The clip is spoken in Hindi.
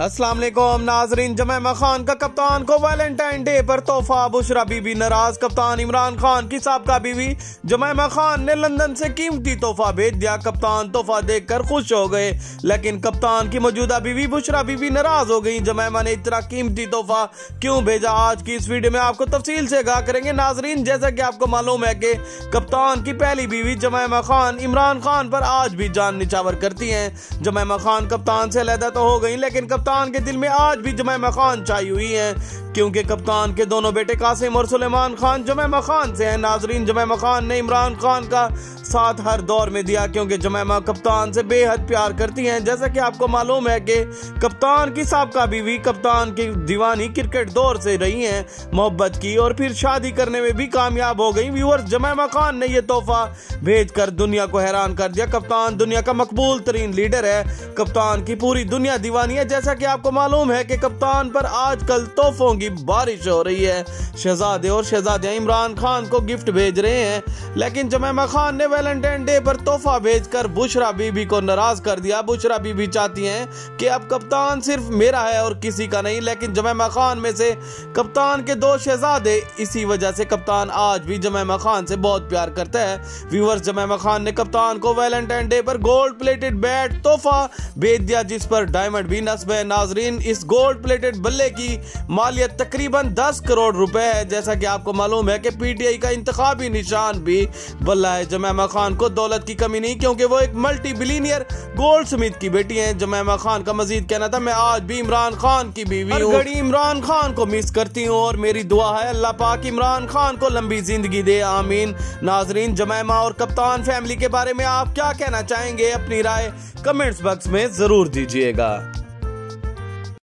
वालेकुम, नाजरीन जमैमा खान का कप्तान को वैलेंटाइन डे पर तोहफा, बुशरा बीबी, नाराज़ कप्तान इमरान खान की सबका बीवी। जमैमा खान ने लंदन से कीमती तोहफा भेज दिया, कप्तान तोहफा देखकर खुश हो गए। लेकिन कप्तान की मौजूदा बीवी, बुशरा बीबी, नाराज़ हो गई। जमैमा ने इतना कीमती तोहफा क्यों भेजा? आज की इस वीडियो में आपको तफसील से गा करेंगे। नाजरीन, जैसा की आपको मालूम है की कप्तान की पहली बीवी जमैमा खान इमरान खान पर आज भी जान निचावर करती है। जमैमा खान कप्तान से अलहदा तो हो गई, लेकिन कप्तान के दिल में आज भी जमैमा खान छाई हुई है। क्योंकि कप्तान के दोनों बेटे कासिम और सुलेमान खान जमैमा खान से हैं। नाजरीन जमैमा खान ने इमरान खान का साथ हर दौर में दिया, क्योंकि जमैमा कप्तान से बेहद प्यार करती हैं। जैसा कि आपको मालूम है कि कप्तान की सबका बीवी, कप्तान की दीवानी क्रिकेट दौर से रही हैं। मोहब्बत की और फिर शादी करने में भी कामयाब हो गई। व्यूअर्स, जमैमा खान ने यह तोहफा भेज कर दुनिया को हैरान कर दिया। कप्तान दुनिया का मकबूल तरीन लीडर है। कप्तान की पूरी दुनिया दीवानी है। जैसा कि आपको मालूम है कि कप्तान पर आजकल तोहफों की बारिश हो रही है। शहजादे और शहजादियाँ इमरान खान को गिफ्ट भेज रहे हैं। लेकिन जमैमा खान ने वैलेंटाइन डे पर तोहफा भेजकर बुशरा बीबी को नाराज़ कर दिया। बुशरा बीबी चाहती हैं कि अब कप्तान सिर्फ़ मेरा है और किसी का नहीं, लेकिन जमैमा खान में से कप्तान के दो शहजादे, इसी वजह से कप्तान आज भी जमैमा खान से बहुत प्यार करता है। व्यूवर्स जमैमा खान ने कप्तान को वैलेंटाइन डे पर गोल्ड प्लेटेड बैट तोहफा भेज दिया, जिस पर डायमंड भी नस्ब है। नाजरीन, इस गोल्ड प्लेटेड बल्ले की मालियत तकरीबन 10 करोड़ रुपए है। जैसा कि आपको मालूम है कि पीटीआई का इंतखाबी निशान भी बल्ला है। जमैमा खान को दौलत की कमी नहीं क्योंकि वो एक मल्टी बिलीनियर गोल्ड स्मिथ की बेटी है। जमैमा खान का मजीद कहना था मैं आज भी इमरान खान की बीवी हूँ। घड़ी इमरान खान को मिस करती हूँ और मेरी दुआ है अल्लाह पाक इमरान खान को लंबी ज़िंदगी दे। आमीन। नाजरीन जमैमा और कप्तान फैमिली के बारे में आप क्या कहना चाहेंगे? अपनी राय कमेंट्स बॉक्स में ज़रूर दीजिएगा।